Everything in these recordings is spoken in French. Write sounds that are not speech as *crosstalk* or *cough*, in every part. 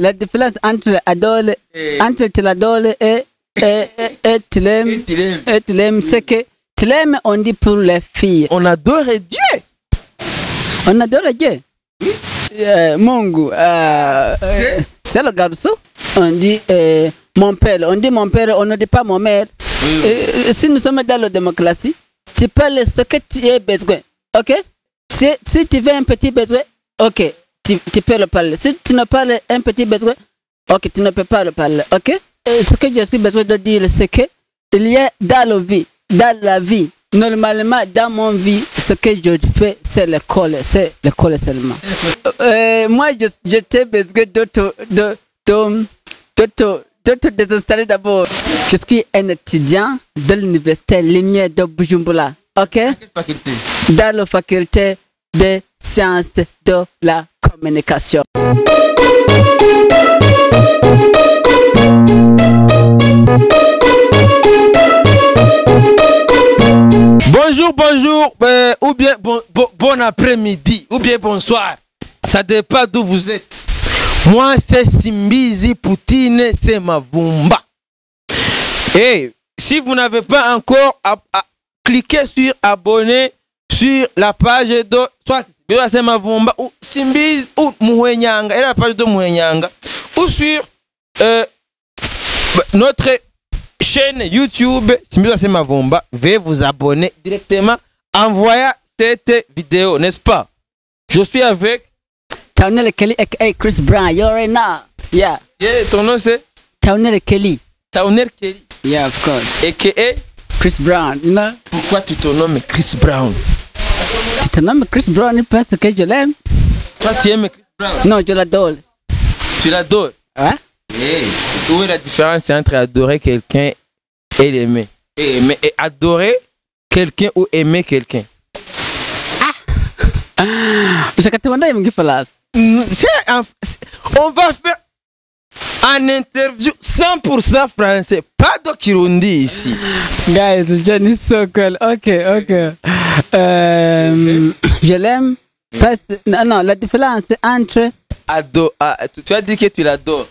la différence entre Adole, entre Tiladole et, et, et, et Tilem, c'est que Tilem, on dit pour les filles. On adore Dieu. On adore Dieu. Euh, Mungu, euh, C'est- euh, c'est le garçon. On dit euh, mon père. On dit mon père, on ne dit pas mon mère. Euh, si nous sommes dans la démocratie, tu parles ce que tu as besoin. Ok? Si, si tu veux un petit besoin, ok, tu, tu peux le parler. Si tu ne parles un petit besoin, ok, tu ne peux pas le parler. Ok? Euh, ce que je suis besoin de dire, c'est que il y a dans la vie, dans la vie, normalement, dans mon vie, ce que je fais, c'est l'école. C'est l'école seulement. Euh, moi, je, je t'ai besoin de te, de, de, de, te- de te désinstaller d'abord. Je suis un étudiant de l'université Lumière de Bujumbura. OK? Dans la faculté des sciences de la communication. Bonjour, bonjour, euh, ou bien bon, bon, après-midi, ou bien bonsoir. Ça dépend d'où vous êtes. Moi, c'est Simbizi Poutine, c'est Mavumba. Et si vous n'avez pas encore à, à- cliqué sur abonner sur la page de soit Mavumba ou Simbizi ou Mouenyanga, et la page de Mouenyanga, ou sur euh, notre chaîne YouTube Simbiza c'est Mavumba, veuillez vous abonner directement en voyant cette vidéo, n'est-ce pas? Je suis avec. Taunel Kelly, aka Chris Brown. You already know. Yeah. Yeah, ton nom c'est Taunel Kelly. Towner Kelly, Yeah, of course. a.k.a. Chris Brown. You know? Pourquoi tu te nommes Chris Brown? Tu te nommes Chris Brown, pense que je l'aime. Toi, tu aimes Chris Brown? Non, je l'adore. Tu l'adores? Hein? Hey, Où est la différence entre adorer quelqu'un et l'aimer? Et aimer et adorer quelqu'un ou aimer quelqu'un? *laughs* mngifalas Mm, on va faire un interview 100% français, pas de Kirundi ici. guys John is so cool ok ok. Euh, je l'aime. Non, non la différence entre Ado, ah, tu, as dit que tu l'adores.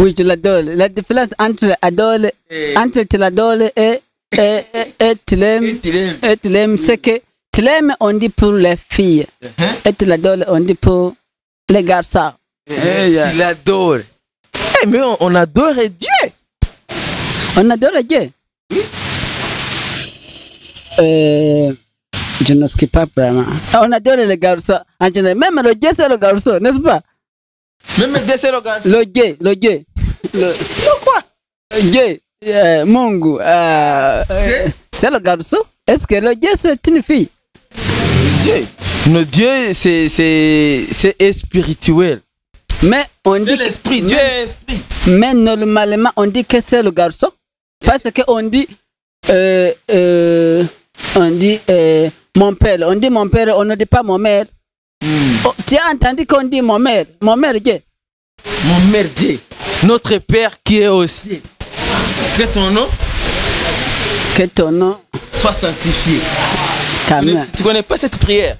oui je l'adore. La différence entre adore Et- entre tu l'adores et et et, et tu l'aimes. Et Tilem. et tu l'aimes c'est que tu l'aimes on dit pour les filles. Et tu l'adores on dit pour les garçons. Eh, Tu l'adores. Mais on, on adore Dieu. On adore Dieu. Euh, je ne sais pas vraiment. On adore les garçons. En général, même le Dieu, c'est le garçon, n'est-ce pas? Même dès le garçon. Le Dieu, le Dieu. Le, Pourquoi Dieu, euh, Mungu, euh, C'est- euh, c'est le garçon. Est-ce que le Dieu, c'est une fille? Dieu. Nos Dieu, c'est, c'est, c'est spirituel. Mais on dit l'esprit. Dieu est esprit. Mais normalement, on dit que c'est le garçon. Parce qu'on dit, euh, euh, on dit euh, mon père. On dit mon père, on ne dit pas mon mère. Oh, tu as entendu qu'on dit mon mère, mon mère Dieu. Mon merdier. Notre Père qui est aussi. Que ton nom? Que ton nom, soit sanctifié. Tu connais, main. tu connais pas cette prière?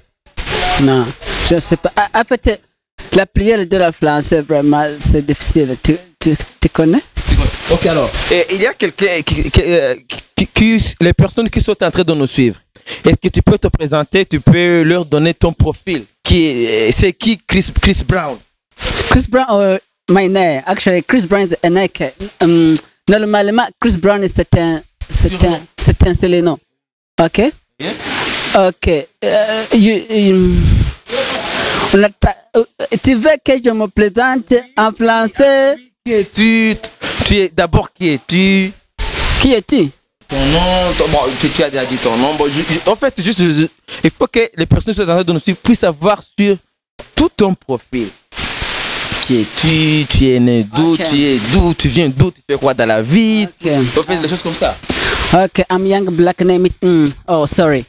Non, je ne sais pas. En fait, la prière de la française, vraiment, c'est difficile. Tu, tu, tu connais? Ok alors. Et il y a quelqu'un qui, qui- euh, qui- les personnes qui sont en train de nous suivre. Est-ce que tu peux te présenter, tu peux leur donner ton profil qui C'est qui Chris, Chris Brown? Chris Brown, uh, my name, actually, Chris Brown is a name. Um, normalement, Chris Brown is c'est un, c'est un, c'est un seul nom. Ok? Yeah. Ok. Euh, you- you- on a ta- tu veux que je me présente en français? Qui es-tu? Tu es d'abord qui es-tu? Qui es-tu? Ton nom. ton- bon, tu, tu as déjà dit ton nom. Bon, je- je- En fait, juste, je- il faut que les personnes qui sont en train de nous suivre puissent savoir sur tout ton profil. Qui es-tu? Tu es né d'où? Tu es d'où? Tu viens d'où? Tu fais quoi dans la vie? Ok. on fait des choses comme ça. Ok, I'm young black name. mm, oh, sorry.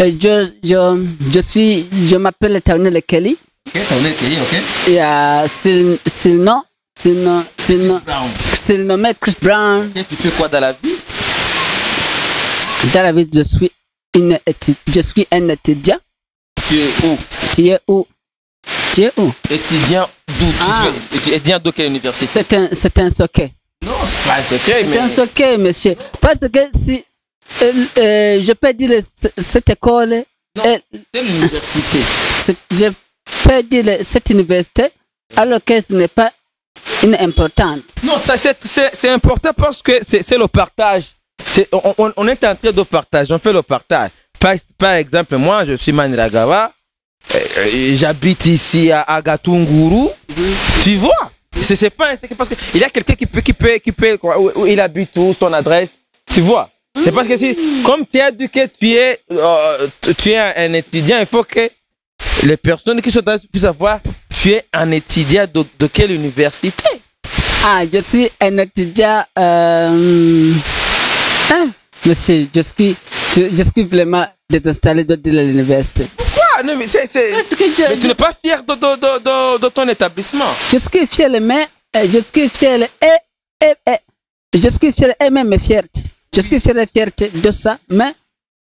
Euh, je, je, je suis, je m'appelle Taunel Kelly. Ok, ton nom est Kelly, ok? Et euh, c'est c'est le nom, c'est le nom, c'est le Chris nom, Brown. c'est. Ok, tu fais quoi dans la vie? Dans la vie, je suis une je suis un étudiant. Tu es où? Tu es où? Tu es où? Étudiant d'où? Tu Ah. étu- Étudiant de quelle université? C'est un, c'est un socket. Non, c'est pas un secret, C'est mais. un socket, monsieur. Parce que si euh, euh, je peux dire cette école, Non. elle- C'est l'université. c'est- je peux dire cette université, alors que ce n'est pas une importante. Non, c'est- important parce que c'est le partage. On, est en train de partager, on fait le partage. Par, exemple, moi, je suis Maniragawa, euh, j'habite ici à Agatunguru. Tu vois? C'est pas un parce qu'il y a quelqu'un qui peut, qui peut, qui peut, où, il habite, où son adresse. Tu vois? C'est parce que si, comme tu dit que tu es, euh, tu- es un étudiant, il faut que les personnes qui sont là puissent savoir tu es un étudiant de, de quelle université? Ah, je suis un étudiant. Euh, ah, monsieur, je suis, je, je suis vraiment désinstallé de, de l'université. Quoi Non, mais c'est, c'est- Parce que je, Mais tu n'es pas fier de, de, de, de, de ton établissement. je suis fier, mais euh, je suis fier et, et, et je suis fier et même fier. Je suis fier et fier de ça, mais,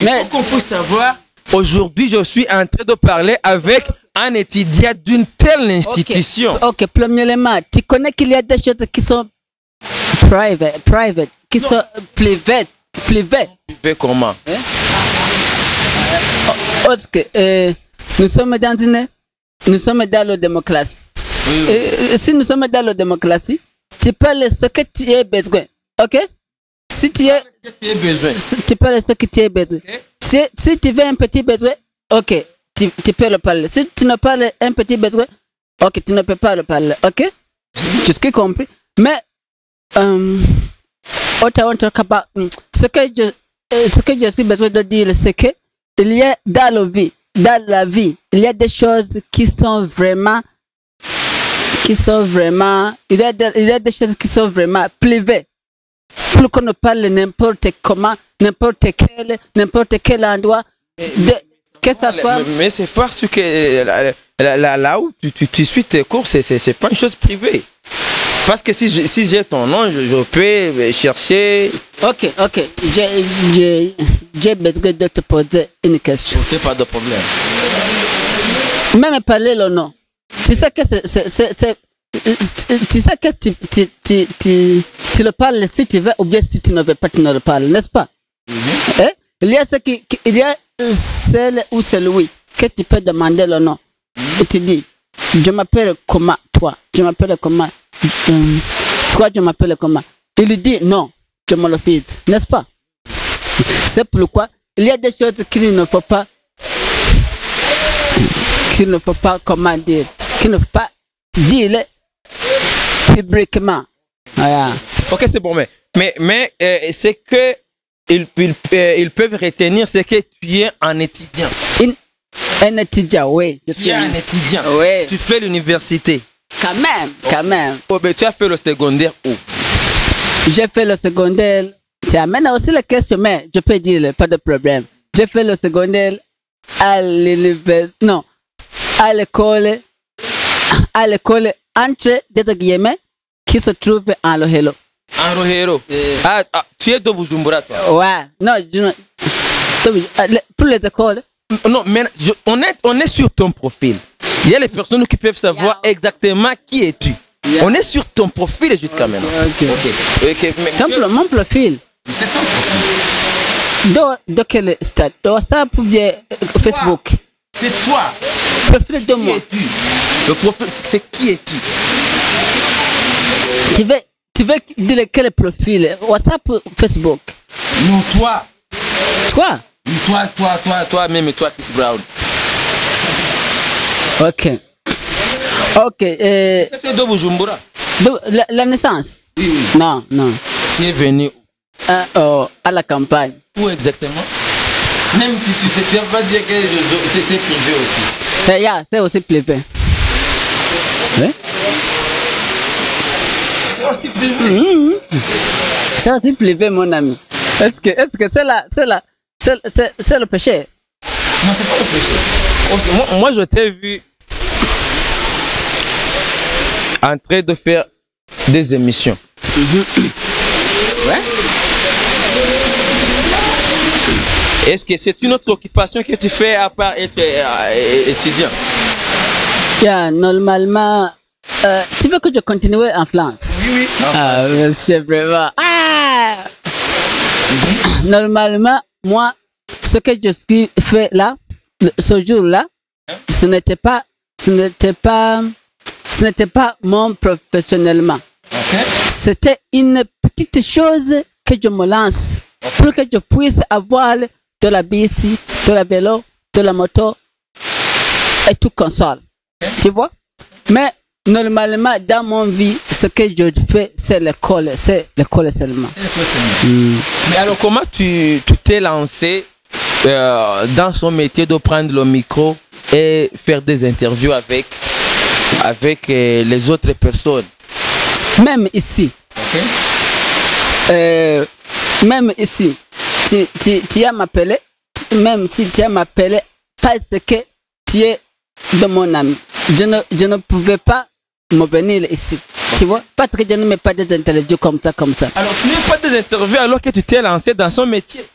mais Pour qu'on puisse savoir, aujourd'hui, je suis en train de parler avec un étudiant d'une telle institution. Ok, premièrement, tu connais qu'il y a des choses qui sont private, private, qui sont privées, privées. Fais comment? Parce que euh, nous sommes dans une, nous sommes dans la démocratie. Oui, oui. Euh, si nous sommes dans la démocratie, tu parles ce que tu as besoin, ok? Si tu as, tu as besoin tu parles ce que tu as besoin. Si, tu veux un petit besoin, ok, tu, tu peux le parler. Si tu ne parles un petit besoin, ok, tu ne peux pas le parler, ok? Je suis compris? Mais, euh, ce que je, euh, ce que je suis besoin de dire, c'est que il y a dans la vie, dans la vie, il y a des choses qui sont vraiment, qui sont vraiment, il y a des, il y a des choses qui sont vraiment privées pour qu'on ne parle n'importe comment, n'importe quel, n'importe quel endroit, de, que ça soit. Mais, mais c'est parce que euh, là, là- là- là où tu, tu, tu suis tes cours, c'est, pas une chose privée. Parce que si, j'ai ton nom, je, je peux chercher. Ok, ok, j'ai, besoin de te poser une question. Ok, pas de problème. Même parler le nom. Tu sais que c'est- tu sais que tu, tu, tu, tu, tu le parles si tu veux ou bien si tu ne veux pas, tu ne le parles, n'est-ce pas? Hein? Il y a ce qui, qui- il y a celle ou celui que tu peux demander le nom. Et tu dis, je m'appelle comment, toi? Je m'appelle comment? Hum, toi, je m'appelle comment? Il dit non, je me le fais, n'est-ce pas? C'est pourquoi il y a des choses qu'il ne faut pas, qu'il ne faut pas, comment dire, qu'il ne faut pas dire publiquement. Voilà. Ok, c'est bon, mais, mais, mais euh, c'est que ils, ils, euh, ils peuvent retenir, c'est que tu es un étudiant. Une- un étudiant, oui. Tu es un- étudiant. Oui. Tu fais l'université. Quand même, quand même. Oh, mais tu as fait le secondaire où? J'ai fait le secondaire. Tu amènes aussi la question, mais je peux dire, pas de problème. J'ai fait le secondaire à l'université, non, à l'école, à l'école entre des guillemets qui se trouve en Lohelo. En Rohero. ah, ah, tu es de Bujumbura, toi. Ouais, non, je ne- pour les écoles, Non, mais je- on, est, on est sur ton profil. Il y a les personnes qui peuvent savoir Yeah. exactement qui es-tu. Yeah. On est sur ton profil jusqu'à maintenant. ok. Ok. Ok, mais Ton tu- mon profil, c'est ton profil. de, de quel stade? De WhatsApp ou bien euh, Facebook? C'est toi. Profil de Qui moi. es-tu? Le profil, c'est c'est qui es-tu? Tu veux, tu veux dire quel profil? WhatsApp ou Facebook? Non, toi. Toi? Toi, toi, toi, toi, même toi, Chris Brown. Ok. Ok. Euh, es de Bujumbura. de- la, la naissance? Oui, oui. Non, non. Tu es venu Ah, oh, à la campagne. où exactement? Même tu tu vas pas dire que c'est privé aussi. Eh, yeah, c'est aussi privé. C'est aussi privé. C'est aussi privé, mon ami. Est-ce que est-ce que c'est la, c'est la, c'est, le péché? Non, c'est pas le péché. Moi, moi, je t'ai vu en train de faire des émissions. Ouais. Est-ce que c'est une autre occupation que tu fais à part être euh, étudiant? Yeah, normalement, euh, tu veux que je continue en France? Oui, oui. Ah, monsieur, vraiment. Ah Normalement, moi, ce que je suis fait là, ce jour-là, ce n'était pas, ce n'était pas, ce n'était pas mon professionnellement. C'était une petite chose que je me lance pour que je puisse avoir de la bici, de la vélo, de la moto et tout console. Tu vois? Mais normalement, dans mon vie, ce que je fais, c'est l'école. C'est l'école seulement. Mais alors, comment tu t'es lancé euh, dans son métier de prendre le micro et faire des interviews avec, avec euh, les autres personnes? Même ici, euh, même ici, tu, tu, tu as m'appelé, même si tu as m'appelé parce que tu es de mon ami. Je ne, je ne pouvais pas me venir ici. Tu vois? Parce que je ne mets pas des interviews comme ça, comme ça. Alors, tu n'es pas des interviews alors que tu t'es lancé dans son métier.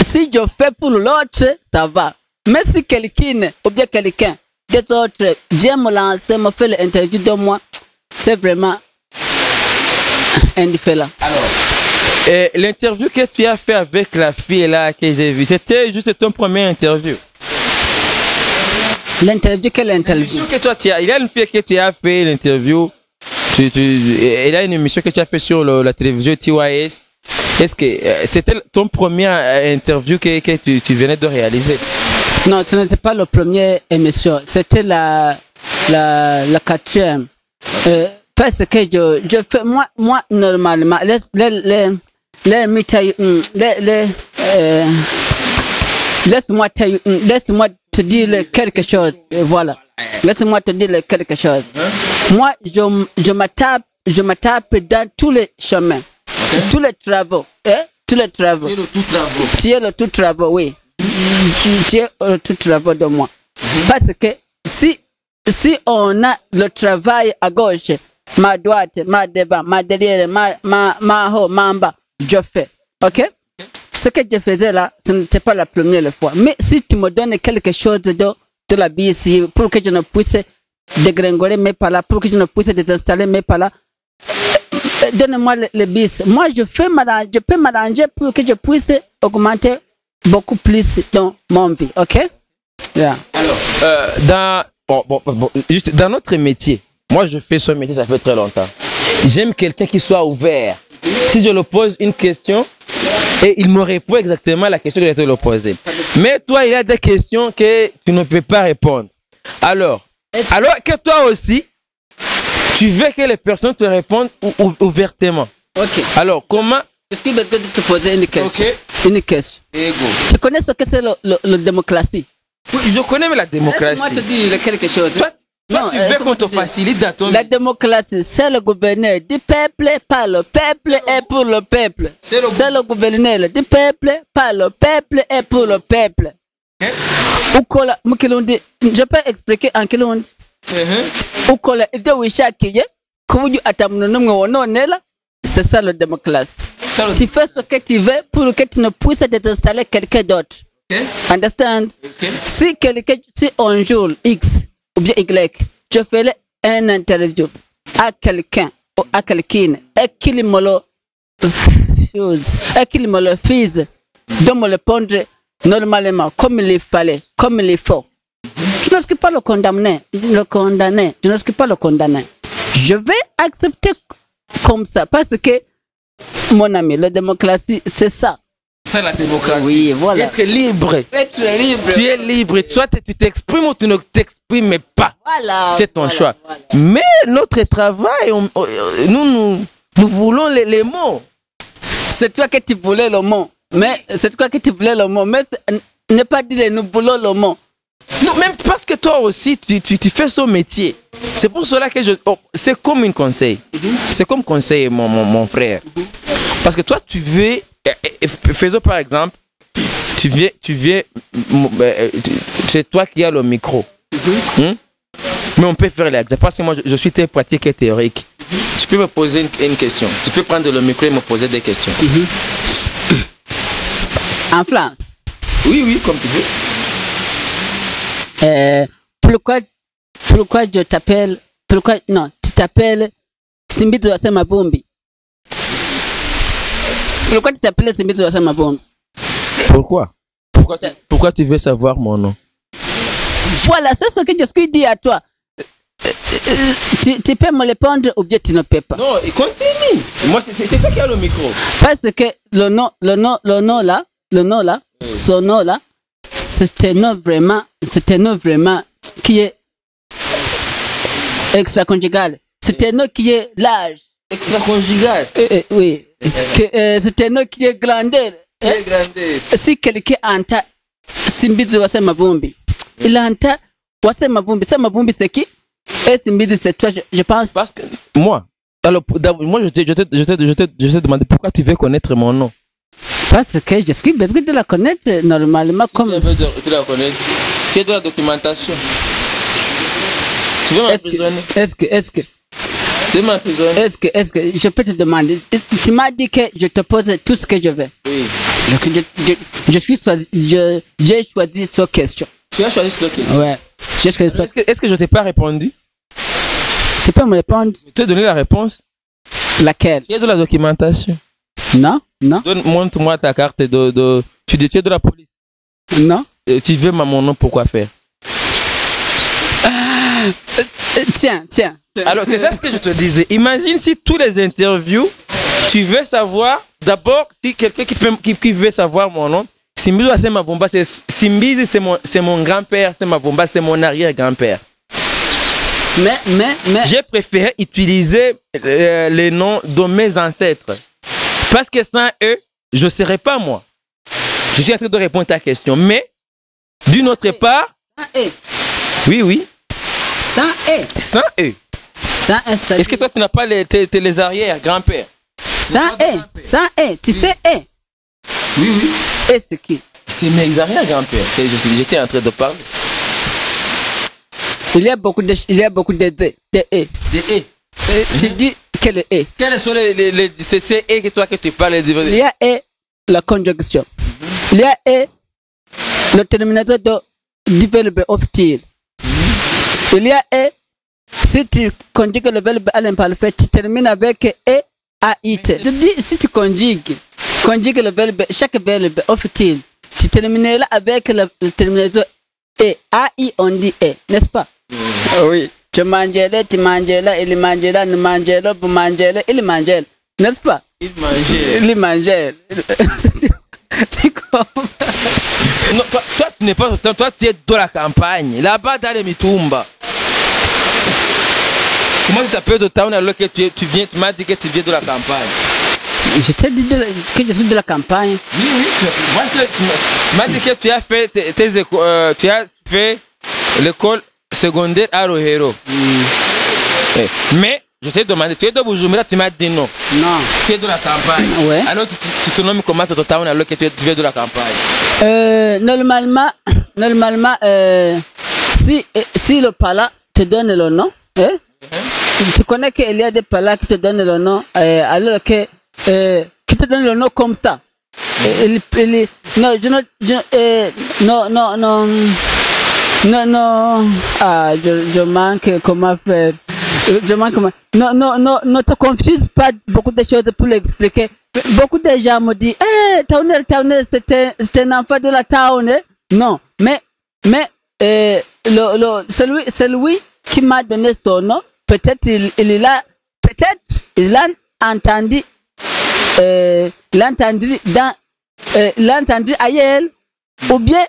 Si je fais pour l'autre, ça va. Mais si quelqu'un, ou bien quelqu'un, des autres, vient me lancer, me fait l'interview de moi, c'est vraiment indifférent. Alors, l'interview que tu as fait avec la fille là que j'ai vue, c'était juste ton premier interview? L'interview, quelle interview? Que toi tu as, il y a une fille que tu as fait l'interview. Tu, tu, il y a une émission que tu as fait sur le- la télévision TYS. Est-ce que euh, c'était ton premier euh, interview que, que tu, tu venais de réaliser? Non, ce n'était pas la première émission. C'était la, la, la quatrième. Euh, parce que je, je fais, moi, moi, normalement, les, les, les, les, les, les, euh, laisse-moi te, laisse-moi te dire quelque chose. Euh, Voilà. Laisse-moi te dire quelque chose. Moi, je, je me tape, je me tape dans tous les chemins, tous les travaux, hein, tous les travaux. c'est le tout travaux. Tu es le tout travail, oui. Tu- Tu es le tout travail de moi. Parce que si, si on a le travail à gauche, ma droite, ma devant, ma derrière, ma, ma, ma haut, ma en bas, je fais. Ok? Ce que je faisais là, ce n'était pas la première fois. Mais si tu me donnes quelque chose de, de la ici, pour que je ne puisse dégringoler mes pas là, pour que je ne puisse désinstaller mes pas là, donne-moi le, le. Moi, je fais je peux m'arranger pour que je puisse augmenter beaucoup plus dans mon vie, ok? Alors, Euh, dans, dans notre métier, moi je fais ce métier, ça fait très longtemps. J'aime quelqu'un qui soit ouvert. Si je lui pose une question et il me répond exactement à la question que je vais te poser. Mais toi, il y a des questions que tu ne peux pas répondre. Alors, alors que toi aussi, tu veux que les personnes te répondent ou- ou- ouvertement. Ok. Alors, comment Est-ce que je vais te poser une question? Une question. ego. Tu connais ce que c'est le démocratie? Oui, Je connais la démocratie. te dire quelque chose. Toi, toi Non, tu euh, veux laisse-moi qu'on te te dire. facilite dans ton La démocratie, c'est le gouverneur du peuple, par le peuple et pour le peuple. C'est le- le gouverneur du peuple, par le peuple et pour le peuple. Je peux expliquer en kilundi. Mhm. Ukola, ibyo wishakiye, kuburyo atamuntu n'umwe wononera, c'est ça la démocratie. Tu fais ce que tu veux pour que tu ne puisses désinstaller quelqu'un d'autre. Ok. Understand? Si quelqu'un, si un jour X ou bien Y, je ferai un interview à quelqu'un ou à quelqu'un et qu'il me le refuse, et qu'il me le refuse de me répondre normalement comme il fallait, comme il faut. Je ne suis pas le condamner, le condamner, je ne suis pas le condamner. Je vais accepter comme ça parce que, mon ami, la démocratie, c'est ça. C'est la démocratie. Oui, voilà. Être libre. Être libre. Tu es libre. Soit tu t'exprimes ou tu ne t'exprimes pas. Voilà. C'est ton voilà, choix. voilà. Mais notre travail, on- on- nous, nous, nous voulons les, les mots. C'est toi que tu voulais le mot. Mais c'est toi que tu voulais le mot. Mais c'est- ne pas dire nous voulons le mot. Non, même parce que toi aussi, tu, tu, tu fais ce métier. C'est pour cela que je. oh, c'est comme un conseil. C'est comme conseil, mon, mon, mon frère. Parce que toi, tu veux. eh, eh, Faisons par exemple. Tu viens. Tu viens c'est toi qui as le micro. Hmm? Mais on peut faire l'exemple. Parce que moi, je, je suis très pratique et théorique. Tu peux me poser une, une question. Tu peux prendre le micro et me poser des questions. *coughs* En France, Oui, oui, comme tu veux. euh, pourquoi pourquoi je t'appelle, pourquoi, non, tu t'appelles Sema Vumbi. Pourquoi tu t'appelles Sema Vumbi? Pourquoi? Pourquoi tu, pourquoi tu veux savoir mon nom? Voilà, c'est ce que je suis dit à toi. Tu, tu peux me répondre ou bien tu ne peux pas. Non, continue. Moi, c'est- toi qui as le micro. Parce que le nom, le nom, le nom là, le nom là, ce nom là, c'est un nom vraiment, c'est un nom vraiment qui est extra-conjugal. C'est un nom qui est large. Extra-conjugal. Euh, euh, oui. Euh, c'est un nom qui est grandeur. Qui est grandé. Si quelqu'un entend Simbizi wa Sema Vumbi, il entend wa Sema Vumbi. Sema Vumbi c'est qui? Et Simbizi c'est toi, je, je pense. Parce que moi, alors, moi, je t'ai je t'ai- je t'ai- je t'ai- demandé pourquoi tu veux connaître mon nom. Parce que je suis besoin de la connaître normalement comme. Tu veux de- la connais. Tu es de la documentation. Tu veux m'emprisonner est-ce que, est-ce que, Tu veux m'emprisonner est-ce que, est-ce que, je peux te demander, tu m'as dit que je te pose tout ce que je veux. Oui. Je, je, je, je suis choisi, je, j'ai choisi cette question. Tu as choisi cette question. Ouais. J'ai choisi cette- Est-ce que, est-ce que je t'ai pas répondu? Tu peux me répondre? Je t'ai donné la réponse. laquelle? Tu es de la documentation. Non? Non? Donne, montre-moi ta carte de, de tu, es de la police. Non? Euh, Tu veux ma- mon nom pourquoi faire? Euh, tiens, tiens. Alors, c'est ça ce que je te disais. Imagine si tous les interviews, tu veux savoir, d'abord, si quelqu'un qui, peut- qui, qui veut savoir mon nom, Simbizi c'est ma bomba, c'est Simbizi, c'est mon, c'est mon grand-père, c'est ma bomba, c'est mon arrière-grand-père. Mais, mais, mais, J'ai préféré utiliser euh, les noms de mes ancêtres. Parce que sans eux, je ne serais pas moi. Je suis en train de répondre à ta question. Mais, d'une autre part, sans oui, oui, sans et, sans eux. sans installer. Est-ce que toi, tu n'as pas les, tes, tes- les arrière-grands-pères Sans et, sans et, tu sais et. Oui, oui. Et c'est qui? C'est mes arrière-grands-pères que j'étais en train de parler. Il y a beaucoup de, il y a beaucoup de, de, de et. Des haies. Et Tu dis quel est et? Quels sont les, les, les- c'est ces haies que toi que tu parles Il y a et la conjonction. Il y a et le terminateur de, du verbe obtenir. Il y a et si tu conjugues le verbe à l'imparfait, tu termines avec et ait. Je dis si tu conjugues, conjugues le verbe, chaque verbe obtenir, tu termineras avec le, le terminateur et ai on dit et, n'est-ce pas? Oui. Tu mangeras, tu mangeras, il mangera, nous mangerons, vous mangerez, il mangera. N'est-ce pas? Ils mangeaient. Il mangeait. Tu comprends? Non, toi, toi, tu n'es pas autant. Toi, tu es de la campagne. Là-bas, dans les Mitumba. Comment tu t'appelles de town alors que tu, es- tu viens, tu m'as dit que tu viens de la campagne. Je t'ai dit de la- que je suis de la campagne. Oui, oui. Moi, je- tu m'as- dit que tu as fait tes, euh, tu as fait l'école secondaire à Rohero. Eh, Mais, je t'ai demandé, tu es de Bujumbura, tu m'as dit non. Non. Tu es de la campagne. Ouais. Alors, tu, tu, tu te nommes comment de town alors que tu, es- tu viens de la campagne? Euh, normalement, *coughs* normalement, euh, si, euh, si le pala te donne le nom, hein, tu connais qu'il y a des palas qui te donnent le nom, euh, alors que, euh, qui te donnent le nom comme ça. Euh, il- il- non, je ne, je, euh, non, non, non, non, non, ah, je, je manque comment faire. Je manque comment. Non, non, non, ne te confuse pas beaucoup de choses pour l'expliquer. Beaucoup de gens me disent, eh, Taounel, c'est un, c'est un enfant de la town. Non, mais, mais, euh, le, le, celui, celui qui m'a donné son nom, peut-être il, il a, peut-être il a entendu, euh, dans, euh, entendu ailleurs, ou bien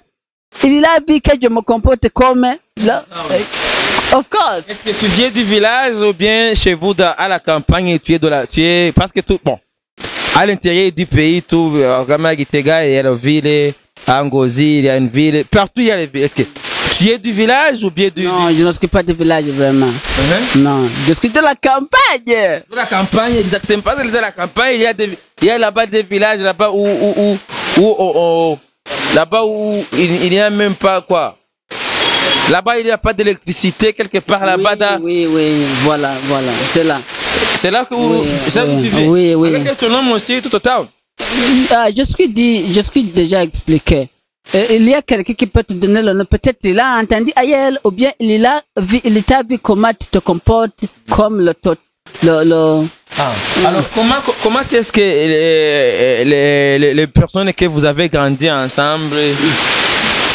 il a vu que je me comporte comme, là, euh, of course. Est-ce que tu viens du village ou bien chez vous à la campagne tu es de la, tu es, parce que tout, bon, à l'intérieur du pays, tout, euh, Gitega, il y a la ville, à Ngozi, il y a une ville, partout il y a les villes. Est-ce que tu es du village ou bien du, Non, du- je ne suis pas du village vraiment. Hein? Non, je suis de la campagne. de la campagne, exactement. Que de la campagne, il y a des, il y a là-bas des villages, là-bas où, où, où, où, oh, oh, là-bas où il, il n'y a même pas quoi. Là-bas, il n'y a pas d'électricité quelque part là-bas. oui, oui, oui, voilà, voilà, c'est là. C'est là que Oui, c'est là où oui, tu vis. oui, oui. Avec ton nom aussi, tout au town. Ah, je suis dit, je suis déjà expliqué. Euh, il y a quelqu'un qui peut te donner le nom. Peut-être il a entendu ailleurs, ou bien il a vu, il t'a vu comment tu te comportes comme le, to- le, le, Ah. Alors, comment, comment est-ce que les, les, les- les personnes que vous avez grandi ensemble,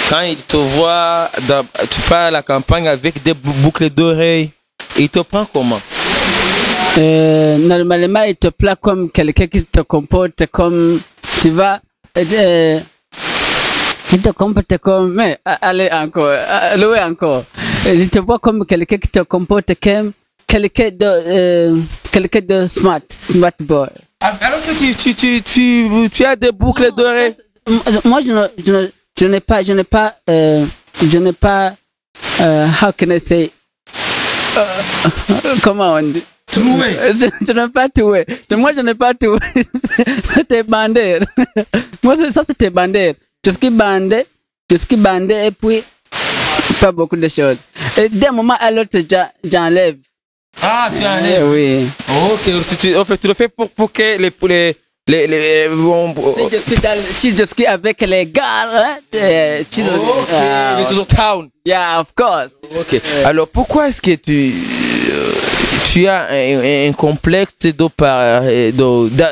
quand ils te voient, dans- tu pars à la campagne avec des bou- boucles d'oreilles, ils te prennent comment? Euh, normalement, il te plaît comme quelqu'un qui te comporte comme, tu euh, il te comporte comme, mais, allez encore, louez encore. Il te voit comme quelqu'un qui te comporte comme quelqu'un de, euh, quelqu'un de smart, smart boy. Ah, Alors que tu, tu, tu, tu, tu as des boucles d'oreilles. Moi, je je je n'ai pas, je n'ai pas, euh, je n'ai pas, euh, how can I say, euh, *laughs* comment on dit? Troué. Je, n'ai pas trouvé. Moi, je n'ai pas trouvé. *laughs* C'était bandé. *laughs* Moi, ça, c'était bandé. Suis bandé. Suis bandé et puis, pas beaucoup de choses. Et d'un moment à l'autre, j'enlève. Ah, tu Eh enlèves. oui. Ok, tu, tu, en fait, tu le fais pour, pour que les, les, les, les, bon, Si je suis, dans, si je suis avec les gars, hein, si je- Ok, Ah, les deux town. yeah, of course. Ok. Alors pourquoi est-ce que tu, euh, tu as un, un complexe de, par, de, de,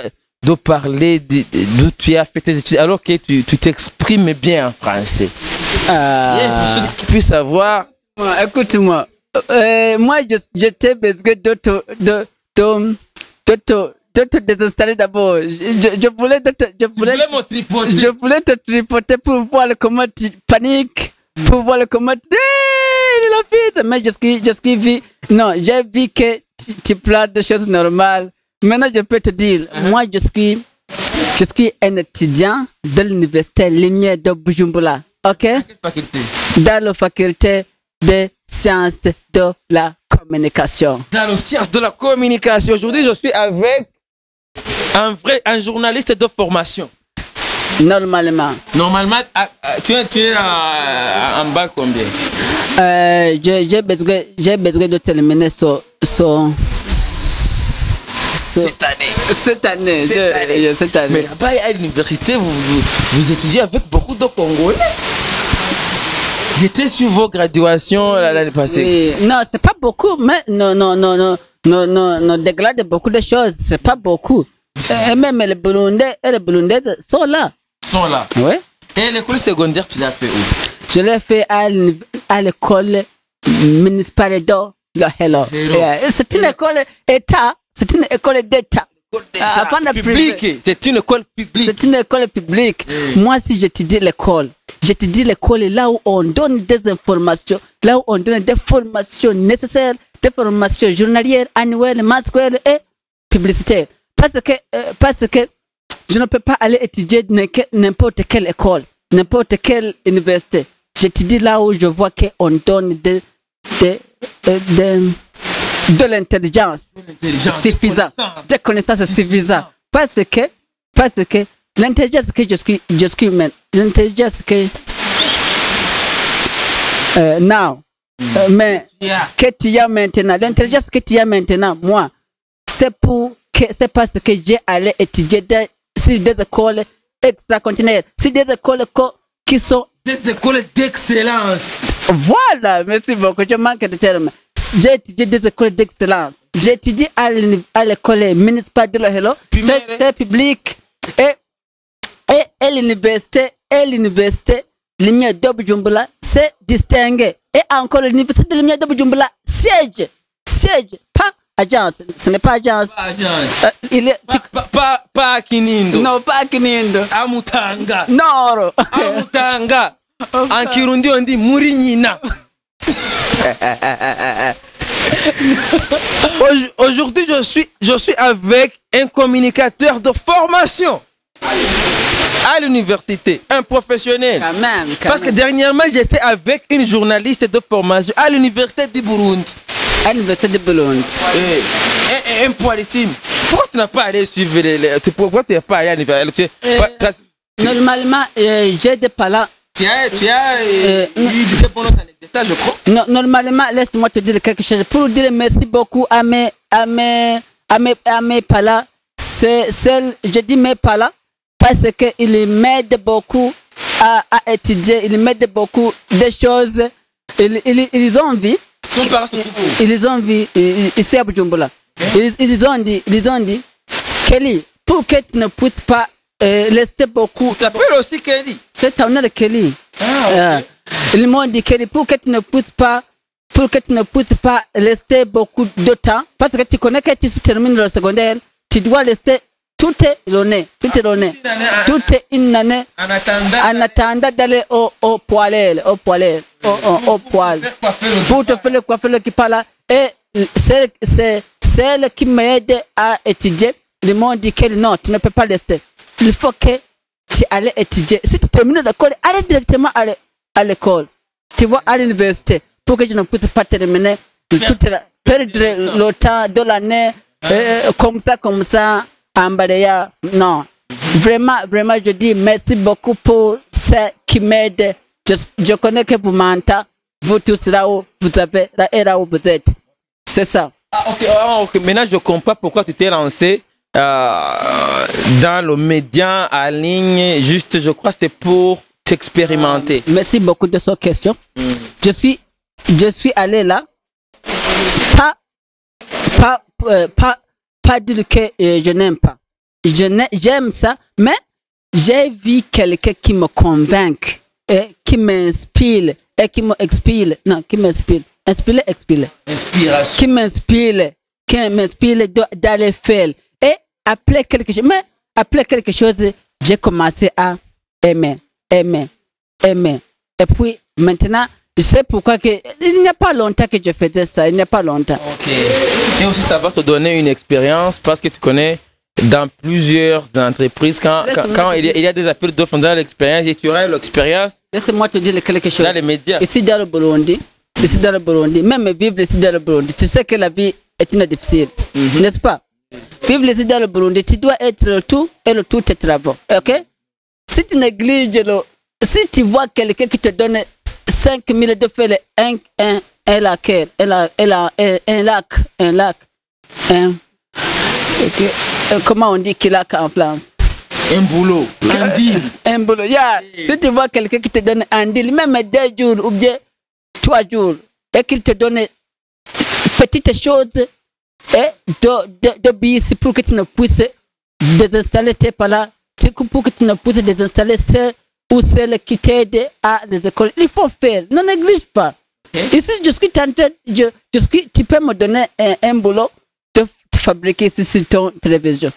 de parler de- d'où tu as fait tes études alors que tu t'exprimes bien en français Ah. Une personne qui puisse savoir. Moi, Écoute-moi, euh, moi, je- j'étais besoin de te, de, désinstaller d'abord. Je, je- je voulais, te, je voulais, je voulais te tripoter pour voir comment tu paniques, pour voir comment tu, Hey, la fille, mais je suis, je suis vu, non, j'ai vu que tu, tu parles de choses normales. Maintenant, je peux te dire, moi, je suis, je suis un étudiant de l'université Lumière de Bujumbura, ok? Faculté? Dans la faculté des sciences de la communication. Dans les sciences de la communication, aujourd'hui je suis avec un vrai un journaliste de formation. Normalement, Normalement, ah, ah, tu es, tu es à- en bas combien? Euh, j'ai besoin, besoin de terminer ce, ce- Cette année. cette année. Cette je- année. je- cette année. Mais là-bas, à l'université, vous, vous, vous étudiez avec beaucoup de Congolais. J'étais sur vos graduations l'année passée. Oui. Non, c'est pas beaucoup, mais non, non, non, non, non, non, non, dégrade beaucoup de choses. C'est pas beaucoup. Et même les Burundais et les Burundaises sont là. Sont là. Oui. Et l'école secondaire, tu l'as fait où? Je l'ai fait à l'école municipale la Hello. Hello. Yeah. C'est une école État. C'est une école d'État. Publique. C'est une école publique. C'est une école publique. Moi, si je te dis l'école, je te dis l'école là où on donne des informations, là où on donne des formations nécessaires, des formations journalières, annuelles, mensuelles et publicitaires. Parce que, euh, parce que je ne peux pas aller étudier n'importe quelle école, n'importe quelle université. Je te dis là où je vois qu'on donne de, de, de, de, de l'intelligence Intelligence, suffisant, connaissance. des connaissances suffisantes. Parce que, parce que l'intelligence que je suis, je suis maintenant, l'intelligence que, euh, now, euh, mais que tu as maintenant, l'intelligence que tu as maintenant, moi, c'est pour que, c'est parce que j'ai allé étudier des, sur des écoles extracontinentales, sur des écoles co- qui sont Des écoles d'excellence. voilà, merci beaucoup. Je manque de termes. J'ai étudié des écoles d'excellence. J'ai étudié à l'école municipale de Lohelo. Primaire, C'est public. Et, et, et l'université, et l'université, Lumière de c'est distingué. Et encore l'université de Lumière de siège. Siège, pas agence. Ce n'est pas agence. Pas agence. Euh, il est, tu- à Kinindo. non, pas Kinindo. À Mutanga. Non. À Mutanga. *laughs* En Kirundi, on dit Murinyina. *laughs* Auj- Aujourd'hui, je suis, je suis avec un communicateur de formation à l'université, un professionnel. Quand même, quand Parce que dernièrement, j'étais avec une journaliste de formation à l'université du Burundi. À l'université de Boulogne. Et, un, un poilissime. Pourquoi tu n'as pas allé suivre les. pourquoi tu n'es pas allé à l'université? Euh, Normalement, euh, j'ai des parents. Tu as, tu as euh, Euh, eu des je crois. No- normalement, laisse-moi te dire quelque chose. Pour dire merci beaucoup à mes, à mes, à mes, à mes parents. C'est, je dis mes parents parce qu'ils m'aident beaucoup à, à étudier, ils mettent beaucoup de choses. Ils, ils, ils ont envie, Son parents où ils ont envie i- ici à Bujumbura. Ils, ils ont dit, ils ont dit, Kelly, pour que tu ne puisses pas euh, rester beaucoup, Tu t'appelles aussi Kelly. c'est ton nom de Kelly. Ah, Euh, ils m'ont dit Kelly, pour que tu ne puisses pas, pour que tu ne puisses pas rester beaucoup de temps, parce que tu connais que tu termines le secondaire, tu dois rester toute l'année, toute l'année, toute une année, ah, une année En attendant. en attendant d'aller au, au poêlel, au poêlel, au, au, au poêle. Pour te faire le coiffeur qui parle. Et c'est celle qui m'aide à étudier. Ils m'ont dit que non, tu ne peux pas rester. Il faut que tu ailles étudier. Si tu termines l'école, allez directement à l'é- à l'école. Tu vas à l'université pour que tu ne puisses pas terminer toute la, perdre le temps de l'année euh, comme ça, comme ça, en balayant. Non. Vraiment, vraiment, je dis merci beaucoup pour ce qui m'aide. Je, je connais que vous m'entendez. Vous tous là où vous avez, là et là où vous êtes. C'est ça. Ah, ok, ah, ok. Maintenant, je comprends pourquoi tu t'es lancé euh, dans le média en ligne. Juste, je crois, c'est pour t'expérimenter. Merci beaucoup de cette question. Je suis, je suis allé là, pas, pas, euh, pas, pas dire que euh, je n'aime pas. Je J'aime ça, mais j'ai vu quelqu'un qui me convainc, et qui m'inspire, et qui m'expire, non, qui m'inspire, inspire, expire, Inspiration. qui m'inspire, qui m'inspire d'aller faire. Après quelque chose, mais après quelque chose, j'ai commencé à aimer, aimer, aimer. Et puis maintenant, je sais pourquoi que, il n'y a pas longtemps que je faisais ça, il n'y a pas longtemps. Et aussi, ça va te donner une expérience parce que tu connais dans plusieurs entreprises, quand, quand, il, y a, dire. il y a des appels d'offres dans l'expérience et tu auras l'expérience Laisse-moi te dire quelque chose. dans les médias. Ici dans le Burundi, ici dans le Burundi, même vivre ici dans le Burundi, tu sais que la vie est une difficile, n'est-ce pas? Vivre ici dans le Burundi, tu dois être le tout et le tout tes travaux, ok? Si tu négliges le, si tu vois quelqu'un qui te donne 5 000 de faire un, un, un lac, un, lac- un, lac- un, lac, un lac, un, ok, euh, comment on dit qu'il lac en France? Un boulot. Un deal. un boulot. Yeah. Si tu vois quelqu'un qui te donne un deal, même deux jours ou bien trois jours, et qu'il te donne petites choses et de, de, de bis pour que tu ne puisses désinstaller tes que pour que tu ne puisses désinstaller ceux ou celles qui t'aident à les écoles. Il faut faire, ne néglige pas. Ici, je suis tenté, je, je suis, tu peux me donner un, un boulot de fabriquer ici sur ton télévision.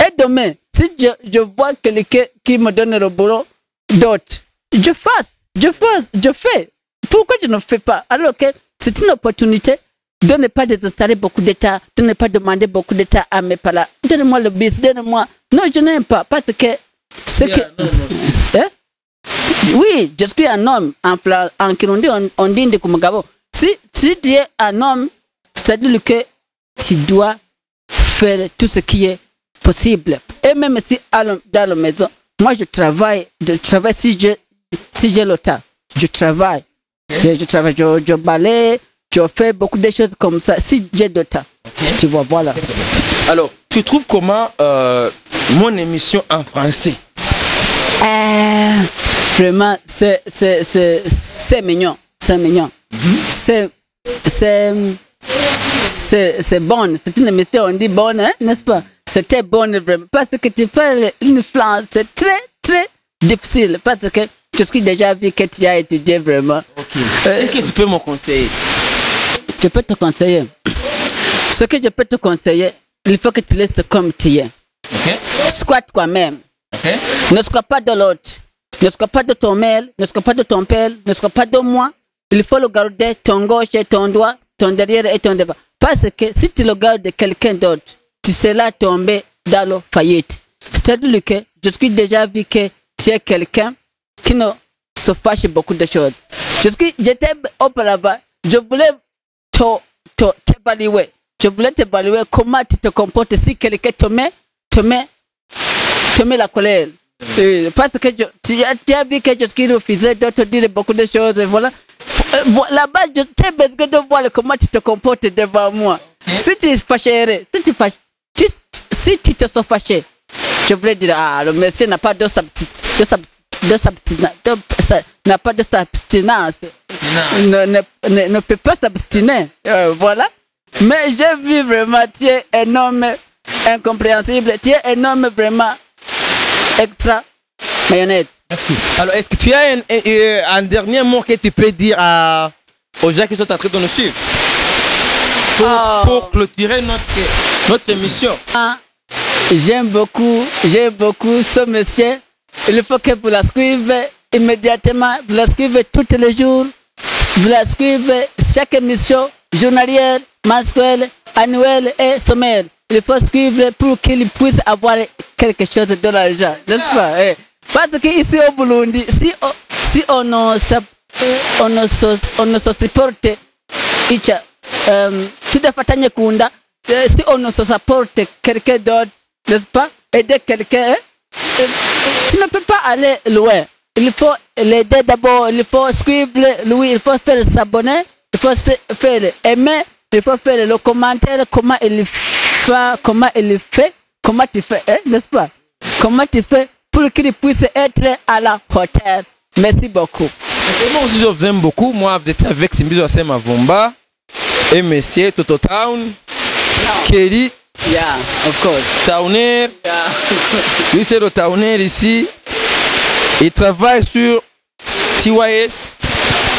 Et demain, si je, je vois quelqu'un qui me donne le boulot d'autre, je fasse, je fasse, je fais. Pourquoi je ne fais pas? Alors que c'est une opportunité de ne pas désinstaller beaucoup d'États, de ne pas demander beaucoup d'États à mes palas. Donne-moi le bis, donne-moi. Non, je n'aime pas parce que ce que. Hein? Oui, je suis un homme. En, en Kirundi, on, on dit Ndikumugabo. Si, si tu es un homme, c'est-à-dire que tu dois faire tout ce qui est possible. Et même si dans la maison, moi je travaille, je travaille si je si j'ai le temps, je travaille. Je, je travaille, je, je balaye, je fais beaucoup de choses comme ça. Si j'ai le temps, tu vois, voilà. Alors, tu trouves comment euh, mon émission en français? Euh, vraiment, c'est, c'est, c'est, c'est mignon. C'est mignon. C'est, c'est, c'est, c'est bonne. C'est une émission, on dit bonne, hein, n'est-ce pas? C'était bonne vraiment. Parce que tu parles une France, c'est très, très difficile. Parce que je suis déjà vu que tu as étudié vraiment. Est-ce que tu peux me conseiller? Je peux te conseiller. Ce que je peux te conseiller, il faut que tu restes comme tu es. Ok. Squatte toi-même. Ok. Ne sois pas de l'autre. Ne sois pas de ton mère, ne sois pas de ton père, ne sois pas de moi. Il faut le garder ton gauche et ton droit, ton derrière et ton devant. Parce que si tu le gardes de quelqu'un d'autre, tu seras tombé dans le faillite. C'est-à-dire que je suis déjà vu que tu es quelqu'un qui ne se fâche beaucoup de choses. Je suis, j'étais auparavant, je voulais te, te, t'évaluer. Je voulais t'évaluer comment tu te comportes si quelqu'un te met, te met te mets la colère. Parce que je, tu, as, tu as vu que je suis refusé de te dire beaucoup de choses. et Voilà. Euh, Là-bas, je t'ai besoin de voir comment tu te comportes devant moi. Si tu es fâché, si tu, fâches, si, si tu te sens fâché, je voulais dire, ah, le monsieur n'a pas de, de, de n'a pas de s'abstinence, ne, ne, ne, ne peut pas s'abstiner. Euh, voilà. Mais j'ai vu vraiment, tu es un homme incompréhensible, tu es un homme vraiment extra mayonnaise. Merci. Alors, est-ce que tu as un, un- un dernier mot que tu peux dire à, aux gens qui sont en train de nous suivre? Pour, Oh. pour clôturer notre, notre émission Ah, J'aime beaucoup, j'aime beaucoup ce monsieur. Il faut que vous la suivez immédiatement, vous la suivez tous les jours, vous la suivez chaque émission journalière, mensuelle, annuelle et sommaire. Il faut suivre pour qu'il puisse avoir quelque chose de l'argent, n'est-ce pas? eh? Parce qu'ici au Burundi, si on, si on on on ne se supporte icha kunda eh, si on ne se supporte quelqu'un d'autre n'est-ce pas? Aider quelqu'un tu ne peux pas aller loin. Il faut l'aider d'abord il faut suivre lui il faut faire s'abonner il faut faire aimer il faut faire le commentaire comment il fait comment il fait comment tu fais hein, n'est-ce pas? Comment tu fais pour qu'il puisse être à la hauteur. Merci beaucoup. Et moi aussi, je vous aime beaucoup. Moi, vous étiez avec Simbizo Assem Mavumba et Monsieur Toto Town, Kelly, yeah of course Towner. yeah. Lui, c'est le Towner ici. Il travaille sur TYS.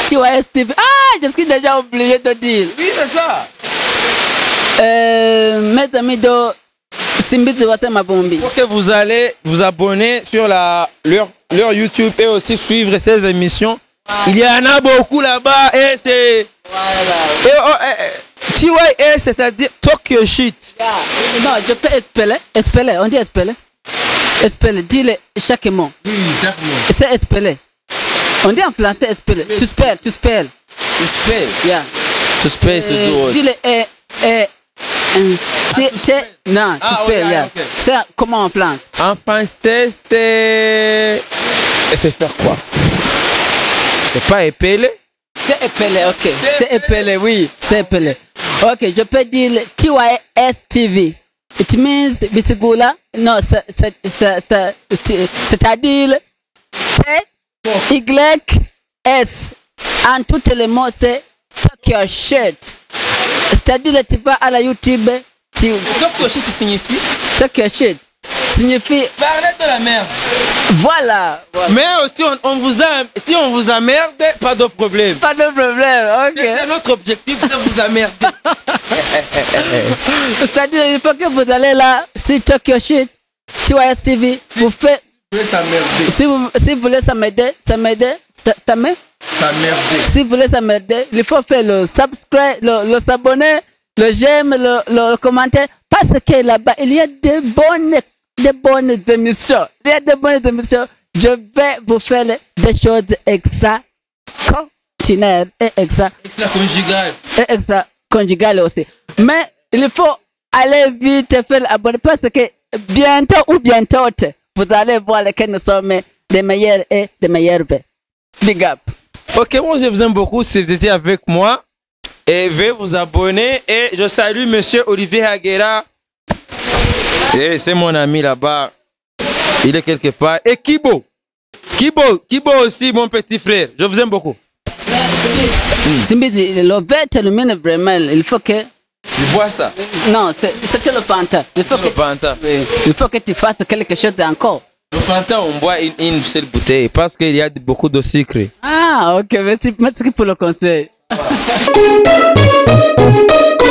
TYS TV. Ah, je suis déjà oublié de dire. Oui, c'est ça. Euh, mes amis de Simbizi Wase Mabombi. Pour que vous allez vous abonner sur la, leur, leur YouTube et aussi suivre ces émissions. Il y en a beaucoup là-bas et c'est. Voilà. et, oh, eh, TYS, c'est-à-dire Tokyo Shit. Non, je peux espérer. Espérer, on dit espérer. Espérer, dis-le chaque mot. Oui, exactement. C'est espérer. On dit en français espérer. Tu spell, tu spell. J'espère. Yeah. To space to do Euh, it. dis-le, eh, eh, c'est, tu c'est, spell. non, Ah, tu ok, spell, ah, yeah. C'est comment en France? En français, c'est. Et c'est faire quoi? C'est pas épeler? C'est épelé, ok. C'est C'est épelé, oui. C'est épelé. Ok, je peux dire TYS TV. It means Bisigula. Non, c'est- c'est- c'est- c'est- c'est- c'est-à-dire T, Y, S. En tous les mots, c'est Tokyo Shit. C'est-à-dire, tu vas à la YouTube, tu, Tokyo Shit signifie Tokyo Shit signifie parler de la merde. voilà. voilà. Mais aussi, on, on vous a, si on vous emmerde, pas de problème. Pas de problème, ok. C'est notre objectif, c'est vous emmerder. *laughs* C'est-à-dire, il faut que vous allez là, sur Tokyo Shit, TYS TV, vous faites, Vous voulez s'emmerder. si vous, si vous voulez s'aider, s'aider, S'emmerder. si vous voulez s'aider, il faut faire le subscribe, le, le s'abonner, le j'aime, le, le commentaire, parce que là-bas, il y a de bonnes, de bonnes émissions. Il y a de bonnes émissions. Je vais vous faire des choses et extra Extra conjugal. et extra conjugal aussi. Mais il faut aller vite faire abonner parce que bientôt ou bientôt, vous allez voir que nous sommes les meilleurs et les meilleurs. Big up. ok, moi je vous aime beaucoup si vous étiez avec moi. Et veuillez vous abonner. Et je salue monsieur Olivier Haguera. Et c'est mon ami là-bas. Il est quelque part. Et Kibo. Kibo, Kibo aussi, mon petit frère. Je vous aime beaucoup. Simbizi, le verre termine vraiment. Il faut que. Tu vois ça? Non, c'est- c'était le Fanta. Il faut, que, Le Fanta. Oui, il faut que tu fasses quelque chose encore. Le Fanta, on boit une, une seule bouteille parce qu'il y a beaucoup de sucre. Ah, ok, merci, merci pour le conseil. *laughs*